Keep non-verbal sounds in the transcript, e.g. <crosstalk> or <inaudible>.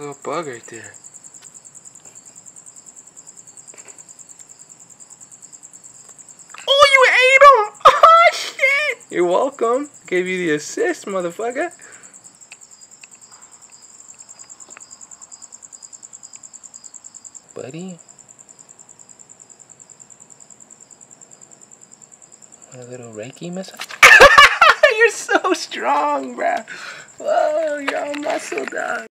Little bug right there. Oh, you ate him! <laughs> Oh, shit! You're welcome. Gave you the assist, motherfucker. Buddy? A little Reiki missile? <laughs> <laughs> You're so strong, bruh. Oh, Whoa, you're all muscle, dog.